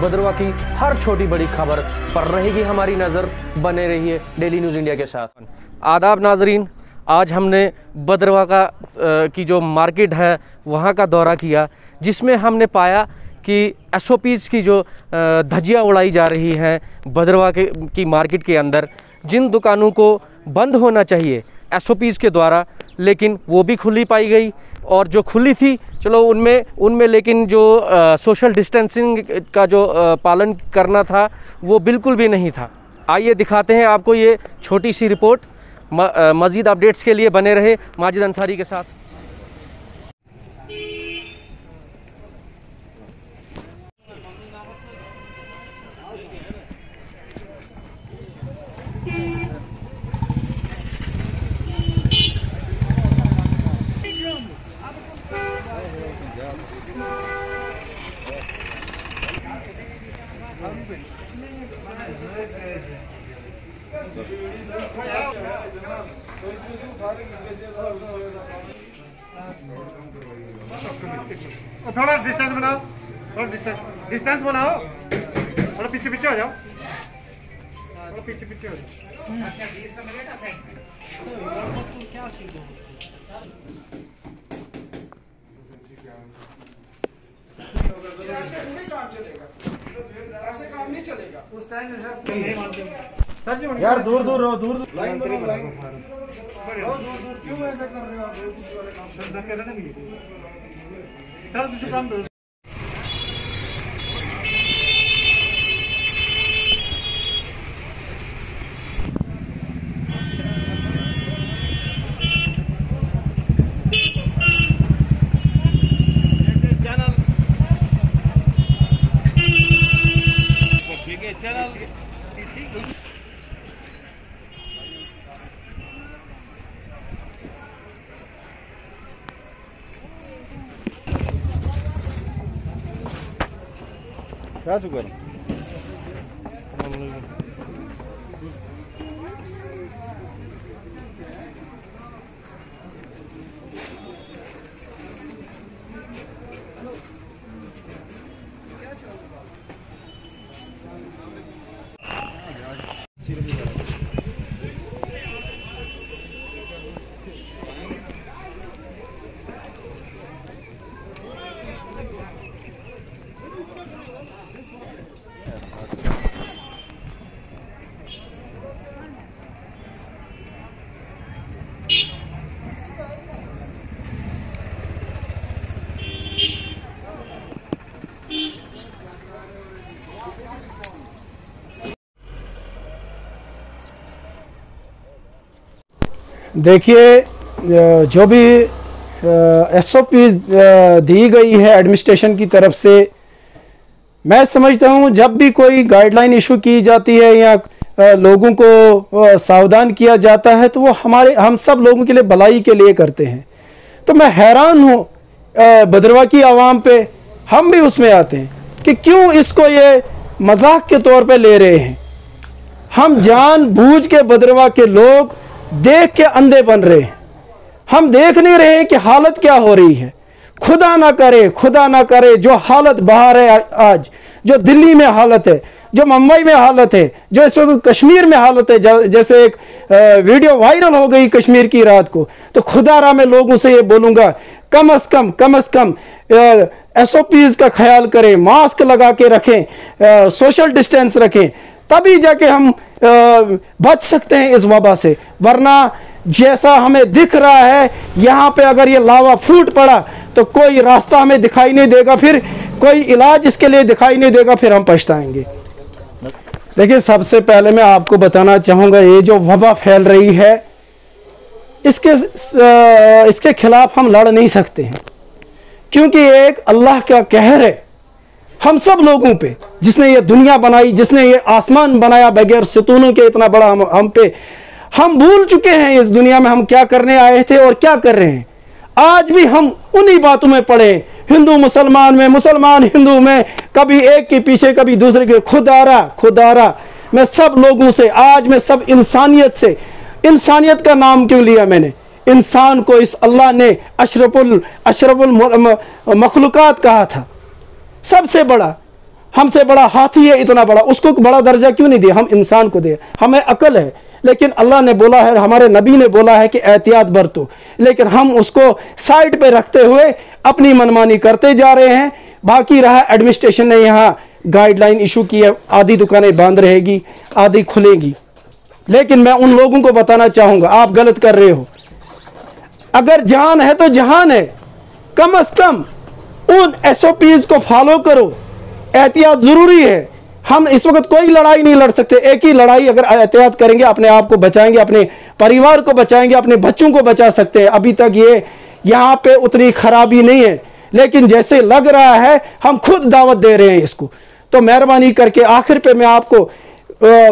भद्रवा की हर छोटी बड़ी खबर पर रहेगी हमारी नज़र। बने रहिए डेली न्यूज़ इंडिया के साथ। आदाब नाजरीन आज हमने भद्रवा का अ, की जो मार्केट है वहाँ का दौरा किया जिसमें हमने पाया कि एस की जो धज्जियाँ उड़ाई जा रही हैं भद्रवा के की मार्केट के अंदर। जिन दुकानों को बंद होना चाहिए एस के द्वारा लेकिन वो भी खुली पाई गई। और जो खुली थी चलो उनमें उनमें लेकिन जो आ, सोशल डिस्टेंसिंग का जो आ, पालन करना था वो बिल्कुल भी नहीं था। आइए दिखाते हैं आपको ये छोटी सी रिपोर्ट मज़ीद अपडेट्स के लिए बने रहे माजिद अंसारी के साथ। थोड़ा डिस्टेंस बनाओ। थोड़ा डिस्टेंस डिस्टेंस बनाओ। थोड़ा पीछे पीछे हो जाओ। थोड़ा पीछे पीछे हो जाओ। सर जी यार दूर दूर रहो दूर दूर। लाइन बनाओ लाइन क्यों ऐसा कर रहे हो आप? बेवकूफ़ वाले काम सर धक्के रहने के? लिए चल दूसरे काम दो क्या चुका देखिए जो भी एस ओ दी गई है एडमिनिस्ट्रेशन की तरफ़ से, मैं समझता हूँ जब भी कोई गाइडलाइन इशू की जाती है या लोगों को सावधान किया जाता है तो वो हमारे, हम सब लोगों के लिए भलाई के लिए करते हैं। तो मैं हैरान हूँ भद्रवा की आवाम पे, हम भी उसमें आते हैं कि क्यों इसको ये मज़ाक के तौर पे ले रहे हैं। हम जान बूझ के भद्रवा के लोग देख के अंधे बन रहे हैं। हम देख नहीं रहे हैं कि हालत क्या हो रही है। खुदा ना करे, खुदा ना करे, जो हालत बाहर है आज, जो दिल्ली में हालत है, जो मुंबई में हालत है, जो इस वक्त कश्मीर में हालत है जैसे एक वीडियो वायरल हो गई कश्मीर की रात को तो खुदारा मैं लोगों से ये बोलूँगा, कम अज कम कम अज कम एस ओ पीज का ख्याल करें, मास्क लगा के रखें सोशल डिस्टेंस रखें, तभी जाके हम बच सकते हैं इस वबा से। वरना जैसा हमें दिख रहा है, यहाँ पे अगर ये लावा फूट पड़ा तो कोई रास्ता हमें दिखाई नहीं देगा, फिर कोई इलाज इसके लिए दिखाई नहीं देगा, फिर हम पछताएँगे। देखिए, सबसे पहले मैं आपको बताना चाहूँगा, ये जो वबा फैल रही है, इसके इसके खिलाफ हम लड़ नहीं सकते हैं। क्योंकि एक अल्लाह का कहर है हम सब लोगों पे जिसने ये दुनिया बनाई जिसने ये आसमान बनाया बगैर सतूनों के इतना बड़ा हम, हम पे हम भूल चुके हैं इस दुनिया में हम क्या करने आए थे और क्या कर रहे हैं। आज भी हम उन्हीं बातों में पड़े हिंदू मुसलमान में मुसलमान हिंदू में कभी एक के पीछे कभी दूसरे के खुदारा खुदारा। मैं सब लोगों से आज मैं सब इंसानियत से इंसानियत का नाम क्यों लिया मैंने? इंसान को इस अल्लाह ने अशरफुल अशरफुल मखलूक़ात कहा था। सबसे बड़ा, हमसे बड़ा हाथी है, इतना बड़ा। उसको बड़ा दर्जा क्यों नहीं दिया? हम इंसान को दे हमें अकल है, लेकिन अल्लाह ने बोला है, हमारे नबी ने बोला है कि एहतियात बरतो। लेकिन हम उसको साइड पे रखते हुए अपनी मनमानी करते जा रहे हैं। बाकी रहा एडमिनिस्ट्रेशन ने यहाँ गाइडलाइन इशू की है, आधी दुकानें बंद रहेगी, आधी खुलेगी। लेकिन मैं उन लोगों को बताना चाहूँगा, आप गलत कर रहे हो। अगर जान है तो जहान है, कम अज कम उन एस को फॉलो करो। एहतियात ज़रूरी है। हम इस वक्त कोई लड़ाई नहीं लड़ सकते। एक ही लड़ाई अगर एहतियात करेंगे, अपने आप को बचाएँगे, अपने परिवार को बचाएँगे, अपने बच्चों को बचा सकते हैं। अभी तक ये यहाँ पे उतनी खराबी नहीं है। लेकिन जैसे लग रहा है, हम खुद दावत दे रहे हैं इसको। तो मेहरबानी करके आखिर पे मैं आपको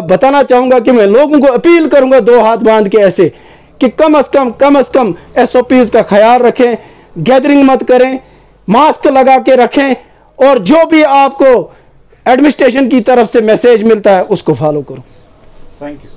बताना चाहूँगा कि मैं लोगों को अपील करूँगा दो हाथ बाँध के ऐसे, कि कम अज कम कम अज कम एस का ख्याल रखें गैदरिंग मत करें। मास्क लगा के रखें और जो भी आपको एडमिनिस्ट्रेशन की तरफ़ से मैसेज मिलता है, उसको फॉलो करो। Thank you